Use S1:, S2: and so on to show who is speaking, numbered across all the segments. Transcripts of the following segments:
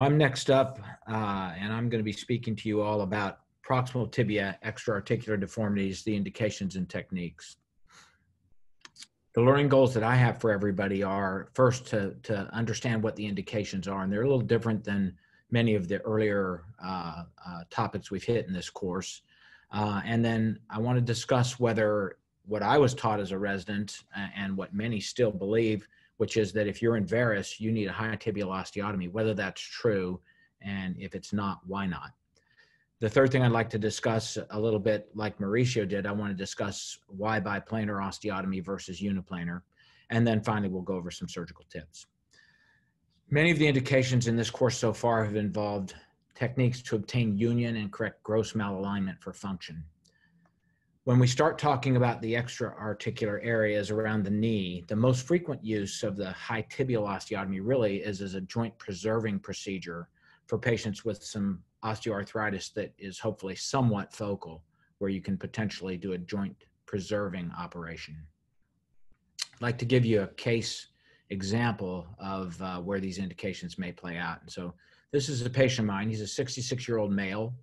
S1: I'm next up, uh, and I'm going to be speaking to you all about proximal tibia extra-articular deformities, the indications and techniques. The learning goals that I have for everybody are first to, to understand what the indications are, and they're a little different than many of the earlier uh, uh, topics we've hit in this course. Uh, and then I want to discuss whether what I was taught as a resident and what many still believe which is that if you're in varus, you need a high tibial osteotomy, whether that's true, and if it's not, why not? The third thing I'd like to discuss a little bit, like Mauricio did, I want to discuss why biplanar osteotomy versus uniplanar. And then finally, we'll go over some surgical tips. Many of the indications in this course so far have involved techniques to obtain union and correct gross malalignment for function when we start talking about the extra articular areas around the knee, the most frequent use of the high tibial osteotomy really is as a joint preserving procedure for patients with some osteoarthritis that is hopefully somewhat focal, where you can potentially do a joint preserving operation. I'd like to give you a case example of uh, where these indications may play out. And so this is a patient of mine. He's a 66 year old male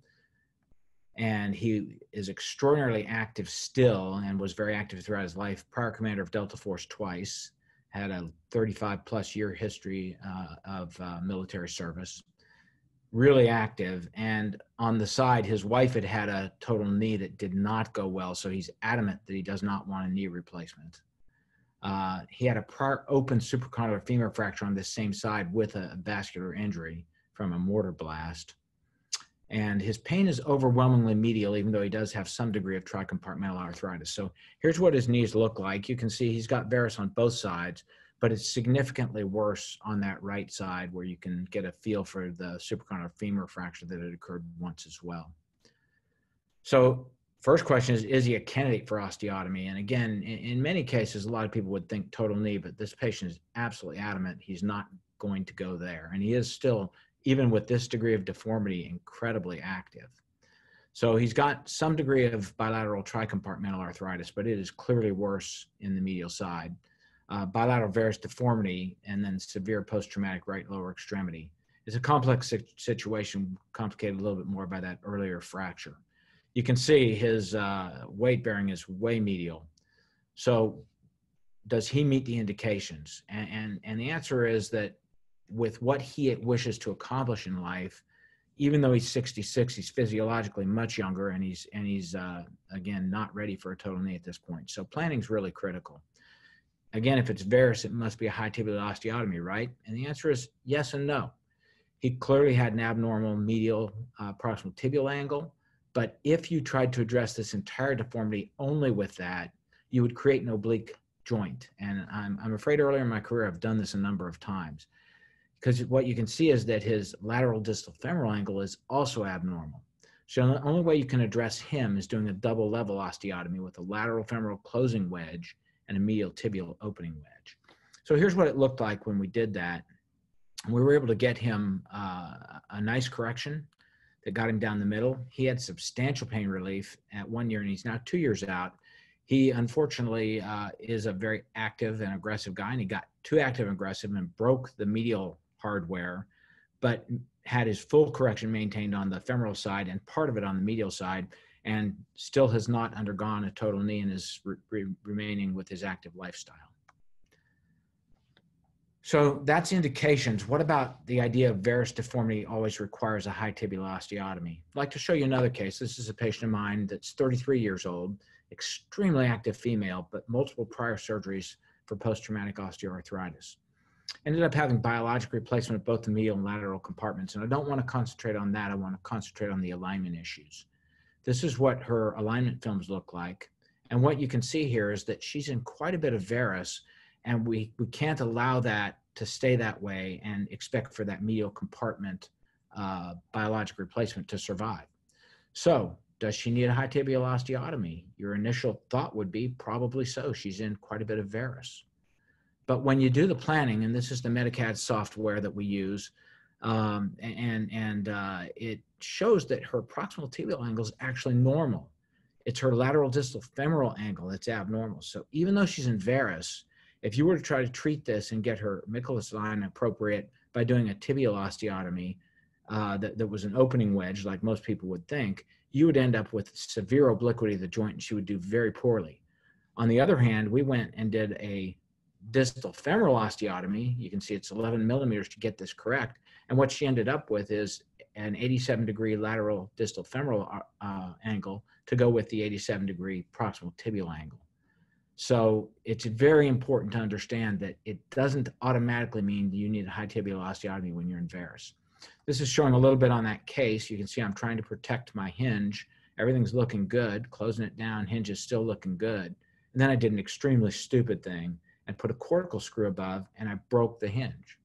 S1: and he is extraordinarily active still and was very active throughout his life. Prior commander of Delta Force twice, had a 35 plus year history uh, of uh, military service, really active. And on the side, his wife had had a total knee that did not go well, so he's adamant that he does not want a knee replacement. Uh, he had a prior open supracondylar femur fracture on this same side with a vascular injury from a mortar blast and his pain is overwhelmingly medial, even though he does have some degree of tricompartmental arthritis. So here's what his knees look like. You can see he's got varus on both sides, but it's significantly worse on that right side where you can get a feel for the supracondylar femur fracture that had occurred once as well. So first question is, is he a candidate for osteotomy? And again, in, in many cases, a lot of people would think total knee, but this patient is absolutely adamant he's not going to go there. And he is still even with this degree of deformity, incredibly active. So he's got some degree of bilateral tricompartmental arthritis, but it is clearly worse in the medial side. Uh, bilateral varus deformity and then severe post-traumatic right lower extremity. It's a complex situation, complicated a little bit more by that earlier fracture. You can see his uh, weight bearing is way medial. So does he meet the indications? And, and, and the answer is that with what he wishes to accomplish in life even though he's 66 he's physiologically much younger and he's and he's uh, again not ready for a total knee at this point. So planning is really critical. Again if it's varus it must be a high tibial osteotomy right? And the answer is yes and no. He clearly had an abnormal medial uh, proximal tibial angle but if you tried to address this entire deformity only with that you would create an oblique joint. And i'm, I'm afraid earlier in my career i've done this a number of times because what you can see is that his lateral distal femoral angle is also abnormal. So the only way you can address him is doing a double level osteotomy with a lateral femoral closing wedge and a medial tibial opening wedge. So here's what it looked like when we did that. We were able to get him uh, a nice correction that got him down the middle. He had substantial pain relief at one year, and he's now two years out. He unfortunately uh, is a very active and aggressive guy, and he got too active and aggressive and broke the medial hardware, but had his full correction maintained on the femoral side and part of it on the medial side, and still has not undergone a total knee and is re remaining with his active lifestyle. So that's indications. What about the idea of varus deformity always requires a high tibial osteotomy? I'd like to show you another case. This is a patient of mine that's 33 years old, extremely active female, but multiple prior surgeries for post-traumatic osteoarthritis ended up having biologic replacement of both the medial and lateral compartments. And I don't want to concentrate on that. I want to concentrate on the alignment issues. This is what her alignment films look like. And what you can see here is that she's in quite a bit of varus, and we, we can't allow that to stay that way and expect for that medial compartment uh, biologic replacement to survive. So does she need a high tibial osteotomy? Your initial thought would be probably so. She's in quite a bit of varus. But when you do the planning, and this is the Medicad software that we use, um, and and uh, it shows that her proximal tibial angle is actually normal. It's her lateral distal femoral angle that's abnormal. So even though she's in varus, if you were to try to treat this and get her Mikulicz line appropriate by doing a tibial osteotomy, uh, that, that was an opening wedge, like most people would think, you would end up with severe obliquity of the joint and she would do very poorly. On the other hand, we went and did a distal femoral osteotomy. You can see it's 11 millimeters to get this correct. And what she ended up with is an 87 degree lateral distal femoral uh, uh angle to go with the 87 degree proximal tibial angle. So it's very important to understand that it doesn't automatically mean you need a high tibial osteotomy when you're in varus. This is showing a little bit on that case. You can see I'm trying to protect my hinge. Everything's looking good, closing it down, hinge is still looking good. And then I did an extremely stupid thing and put a cortical screw above and I broke the hinge.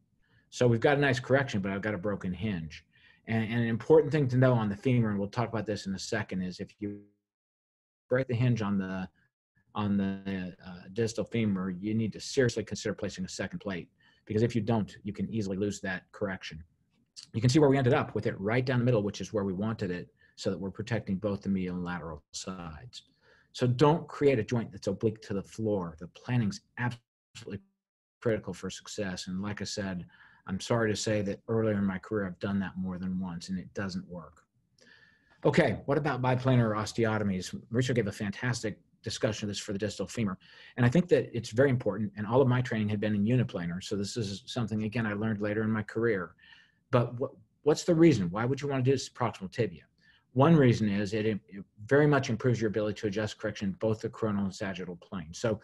S1: So we've got a nice correction, but I've got a broken hinge. And, and, an important thing to know on the femur, and we'll talk about this in a second, is if you break the hinge on the on the uh, distal femur, you need to seriously consider placing a second plate because if you don't, you can easily lose that correction. You can see where we ended up with it right down the middle, which is where we wanted it so that we're protecting both the medial and lateral sides. So don't create a joint that's oblique to the floor. The planning's absolutely critical for success. And like I said, I'm sorry to say that earlier in my career, I've done that more than once and it doesn't work. Okay, what about biplanar osteotomies? Mauricio gave a fantastic discussion of this for the distal femur. And I think that it's very important. And all of my training had been in uniplanar. So this is something, again, I learned later in my career. But what, what's the reason? Why would you want to do this proximal tibia? One reason is it, it very much improves your ability to adjust correction both the coronal and sagittal plane. So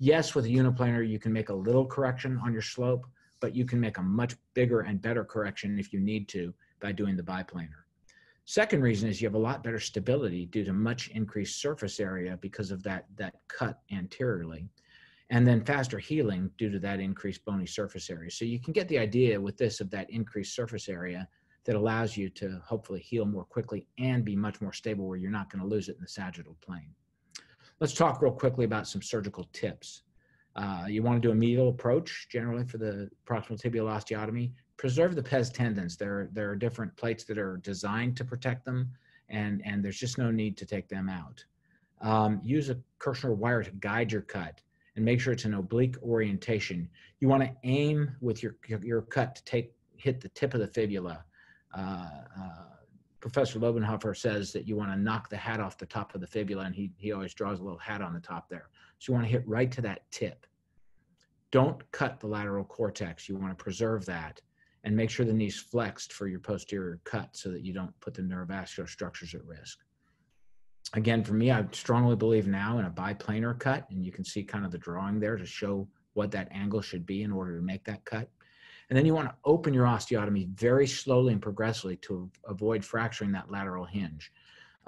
S1: yes, with a uniplanar, you can make a little correction on your slope, but you can make a much bigger and better correction if you need to by doing the biplanar. Second reason is you have a lot better stability due to much increased surface area because of that, that cut anteriorly. And then faster healing due to that increased bony surface area. So you can get the idea with this of that increased surface area that allows you to hopefully heal more quickly and be much more stable where you're not going to lose it in the sagittal plane. Let's talk real quickly about some surgical tips. Uh, you want to do a medial approach generally for the proximal tibial osteotomy preserve the pes tendons. There, there are different plates that are designed to protect them, and, and there's just no need to take them out. Um, use a Kirschner wire to guide your cut and make sure it's an oblique orientation. You want to aim with your, your, your, cut to take hit the tip of the fibula. Uh, uh, Professor Lobenhoffer says that you want to knock the hat off the top of the fibula, and he, he always draws a little hat on the top there. So you want to hit right to that tip. Don't cut the lateral cortex. You want to preserve that and make sure the knee's flexed for your posterior cut so that you don't put the neurovascular structures at risk. Again, for me, I strongly believe now in a biplanar cut, and you can see kind of the drawing there to show what that angle should be in order to make that cut. And then you want to open your osteotomy very slowly and progressively to avoid fracturing that lateral hinge.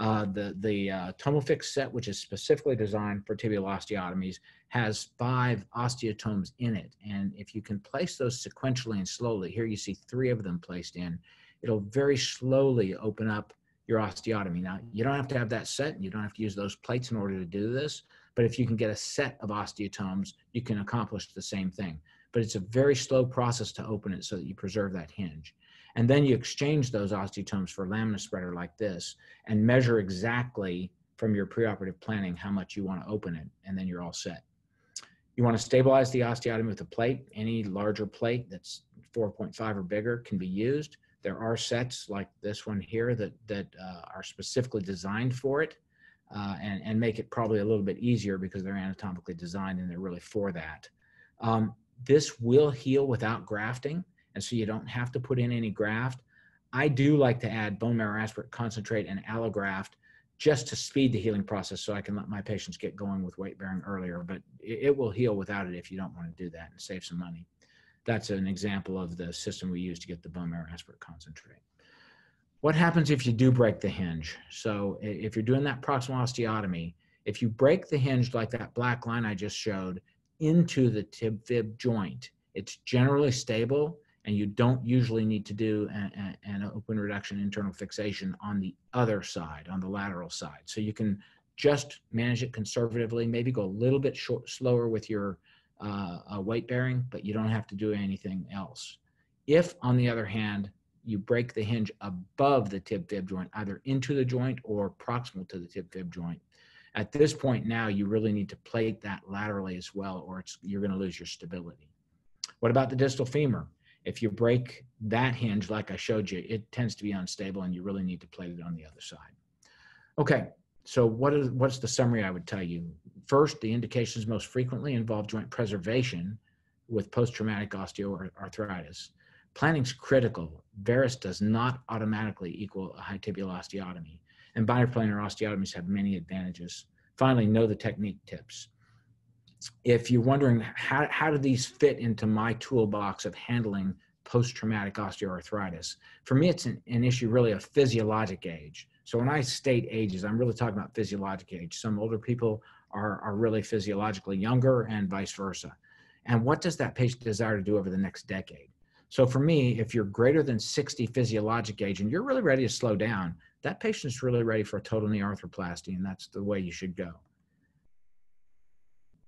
S1: Uh, the the uh, Tomofix set, which is specifically designed for tibial osteotomies, has five osteotomes in it. And if you can place those sequentially and slowly, here you see three of them placed in, it'll very slowly open up your osteotomy. Now, you don't have to have that set, and you don't have to use those plates in order to do this, but if you can get a set of osteotomes, you can accomplish the same thing. But it's a very slow process to open it so that you preserve that hinge. And then you exchange those osteotomes for a lamina spreader like this and measure exactly from your preoperative planning how much you want to open it, and then you're all set. You want to stabilize the osteotomy with a plate. Any larger plate that's 4.5 or bigger can be used. There are sets like this one here that, that uh, are specifically designed for it uh, and, and make it probably a little bit easier because they're anatomically designed and they're really for that. Um, this will heal without grafting and so you don't have to put in any graft. I do like to add bone marrow aspirate concentrate and allograft just to speed the healing process so I can let my patients get going with weight bearing earlier, but it, it will heal without it if you don't want to do that and save some money. That's an example of the system we use to get the bone marrow aspirate concentrate. What happens if you do break the hinge? So if you're doing that proximal osteotomy, if you break the hinge like that black line I just showed into the tib fib joint, it's generally stable and you don't usually need to do an, an, open reduction internal fixation on the other side, on the lateral side. So you can just manage it conservatively, maybe go a little bit short, slower with your uh, uh, weight bearing, but you don't have to do anything else. If, on the other hand, you break the hinge above the tib fib joint, either into the joint or proximal to the tib fib joint, at this point now you really need to plate that laterally as well, or it's, you're going to lose your stability. What about the distal femur? If you break that hinge, like I showed you, it tends to be unstable and you really need to plate it on the other side. Okay, so what is what's the summary I would tell you? First, the indications most frequently involve joint preservation with post-traumatic osteoarthritis. Planning's critical. Varus does not automatically equal a high tibial osteotomy, and biplanar osteotomies have many advantages. Finally, know the technique tips. If you're wondering how, how do these fit into my toolbox of handling post-traumatic osteoarthritis, for me, it's an, an issue really of physiologic age. So when I state ages, I'm really talking about physiologic age. Some older people are, are really physiologically younger and vice versa. And what does that patient desire to do over the next decade? So for me, if you're greater than 60 physiologic age and you're really ready to slow down, that patient's really ready for a total knee arthroplasty, and that's the way you should go.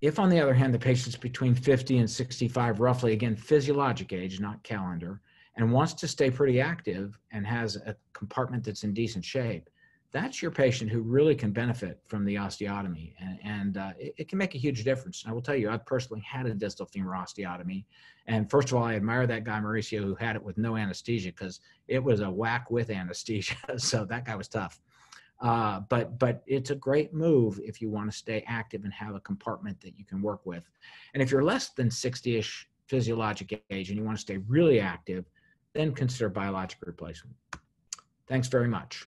S1: If, on the other hand, the patient's between 50 and 65, roughly, again, physiologic age, not calendar, and wants to stay pretty active and has a compartment that's in decent shape, that's your patient who really can benefit from the osteotomy. And, and uh, it, it, can make a huge difference. And I will tell you, I've personally had a distal femur osteotomy. And first of all, I admire that guy, Mauricio, who had it with no anesthesia because it was a whack with anesthesia. so that guy was tough. Uh, but but it's a great move if you want to stay active and have a compartment that you can work with. And if you're less than 60-ish physiologic age and you want to stay really active, then consider biologic replacement. Thanks very much.